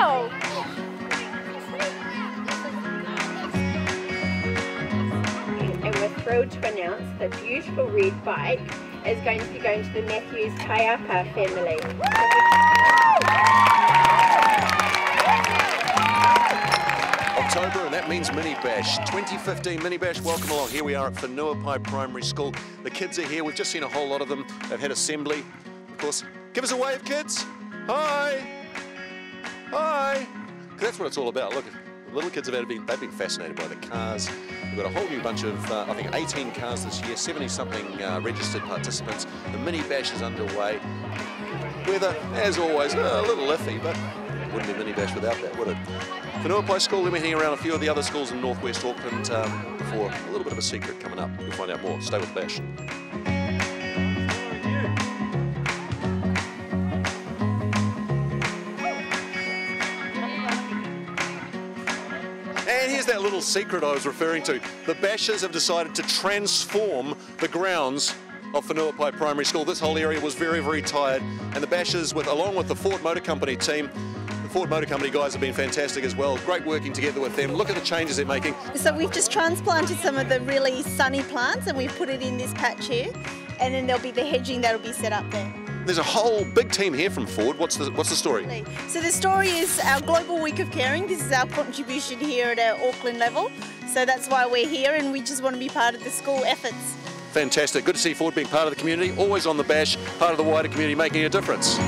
And we're thrilled to announce the beautiful red bike is going to be going to the Matthews Kayapa family. October, and that means Mini Bash. 2015 Mini Bash, welcome along. Here we are at Whenuapai Primary School. The kids are here, we've just seen a whole lot of them. They've had assembly. Of course, give us a wave, kids. Hi. Hi. That's what it's all about. Look, little kids have been, they've been fascinated by the cars. We've got a whole new bunch of, uh, I think, 18 cars this year, 70 something uh, registered participants. The Mini Bash is underway. Weather, as always, a little iffy, but wouldn't be Mini Bash without that, would it? Whenuapai School, then we're hanging around a few of the other schools in northwest Auckland um, for a little bit of a secret coming up. You'll find out more. Stay with Bash. Here's that little secret I was referring to. The Bashers have decided to transform the grounds of Whenuapai Primary School. This whole area was very, very tired, and the Bashers, with along with the Ford Motor Company team, the Ford Motor Company guys have been fantastic as well. Great working together with them. Look at the changes they're making. So we've just transplanted some of the really sunny plants and we've put it in this patch here and then there'll be the hedging that'll be set up there. There's a whole big team here from Ford. What's the what's the story? So the story is our Global Week of Caring. This is our contribution here at our Auckland level. So that's why we're here and we just want to be part of the school efforts. Fantastic. Good to see Ford being part of the community, always on the bash, part of the wider community, making a difference.